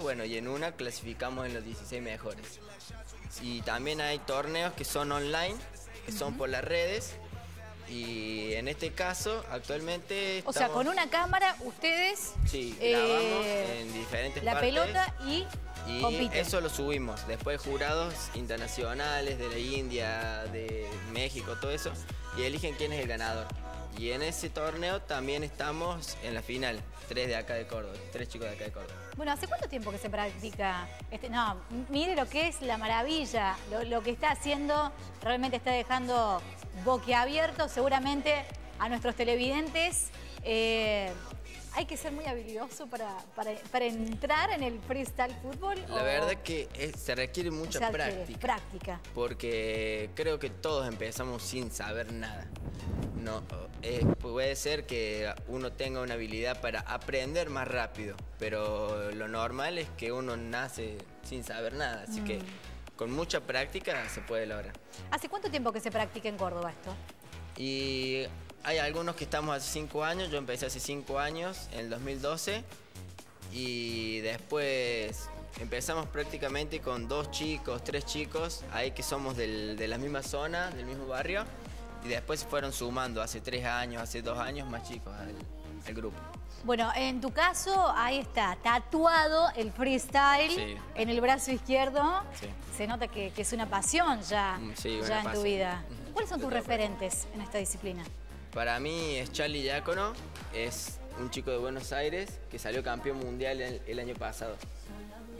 Bueno, y en una clasificamos en los 16 mejores. Y también hay torneos que son online, que son por las redes. Y en este caso, actualmente... O sea, con una cámara ustedes... Sí, grabamos eh, en diferentes la partes. La pelota y... Y eso lo subimos. Después jurados internacionales de la India, de México, todo eso. Y eligen quién es el ganador. Y en ese torneo también estamos en la final, tres de acá de Córdoba, tres chicos de acá de Córdoba. Bueno, ¿hace cuánto tiempo que se practica? Este, no, mire lo que es la maravilla, lo, que está haciendo, realmente está dejando boquiabierto seguramente a nuestros televidentes. Eh, ¿Hay que ser muy habilidoso para, para, entrar en el freestyle fútbol? La verdad que se requiere mucha práctica. Práctica. Porque creo que todos empezamos sin saber nada. No, eh, puede ser que uno tenga una habilidad para aprender más rápido, pero lo normal es que uno nace sin saber nada, así que mm. con mucha práctica se puede lograr. ¿Hace cuánto tiempo que se practica en Córdoba esto? Y hay algunos que estamos hace cinco años, yo empecé hace cinco años, en el 2012, y después empezamos prácticamente con dos chicos, tres chicos, ahí que somos de la misma zona, del mismo barrio, y después se fueron sumando hace tres años, hace dos años más chicos al, grupo. Bueno, en tu caso, ahí está, tatuado el freestyle en el brazo izquierdo. Se nota que, es una pasión ya, mm, ya en tu vida. ¿Cuáles son tus referentes en esta disciplina? Para mí es Charlie Giacono, es un chico de Buenos Aires que salió campeón mundial el año pasado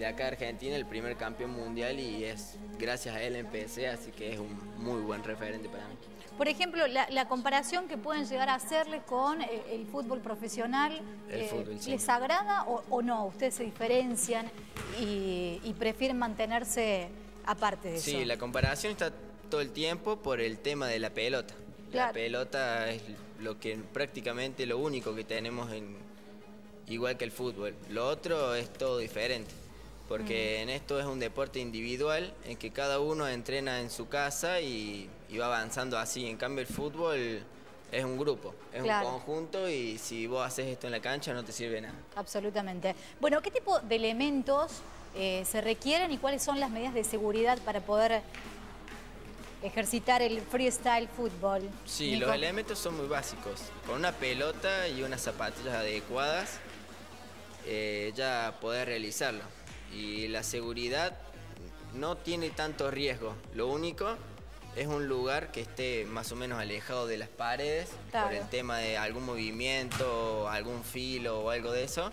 de acá de Argentina, el primer campeón mundial y es gracias a él empecé, así que es un muy buen referente para mí. Por ejemplo, la, comparación que pueden llegar a hacerle con eh, el, fútbol profesional, eh, ¿les agrada o, no? ¿Ustedes se diferencian y, prefieren mantenerse aparte de eso? Sí, la comparación está todo el tiempo por el tema de la pelota. La pelota es lo que prácticamente lo único que tenemos en igual que el fútbol. Lo otro es todo diferente porque mm. en esto es un deporte individual en que cada uno entrena en su casa y, va avanzando así. En cambio el fútbol es un grupo, es un conjunto y si vos haces esto en la cancha no te sirve nada. Absolutamente. Bueno, ¿qué tipo de elementos eh, se requieren y cuáles son las medidas de seguridad para poder ejercitar el freestyle fútbol? Sí, los elementos son muy básicos. Con una pelota y unas zapatillas adecuadas eh, ya podés realizarlo y la seguridad no tiene tanto riesgo. Lo único es un lugar que esté más o menos alejado de las paredes por el tema de algún movimiento, algún filo o algo de eso.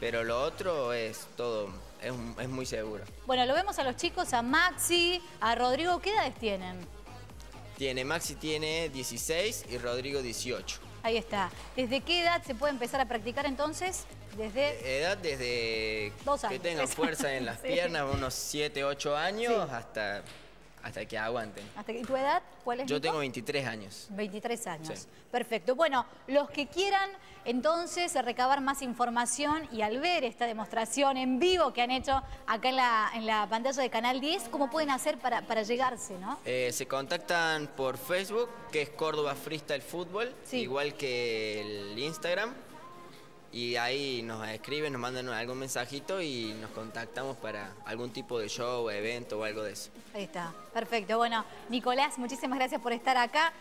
Pero lo otro es todo, es, es muy seguro. Bueno, lo vemos a los chicos, a Maxi, a Rodrigo. ¿Qué edades tienen? Tiene, Maxi tiene 16 y Rodrigo 18. Ahí está. ¿Desde qué edad se puede empezar a practicar entonces? Desde... Edad desde que tengan fuerza en las piernas, unos 7, 8 años, hasta hasta que aguanten. Hasta ¿Y tu edad cuál es? Yo tengo 23 años. 23 años. Perfecto. Bueno, los que quieran entonces recabar más información y al ver esta demostración en vivo que han hecho acá en la, en la pantalla de Canal 10, ¿cómo pueden hacer para, para llegarse? ¿no? Eh, se contactan por Facebook, que es Córdoba Freestyle Fútbol, igual que el Instagram y ahí nos escriben, nos mandan algún mensajito y nos contactamos para algún tipo de show, evento o algo de eso. Ahí está, perfecto. Bueno, Nicolás, muchísimas gracias por estar acá.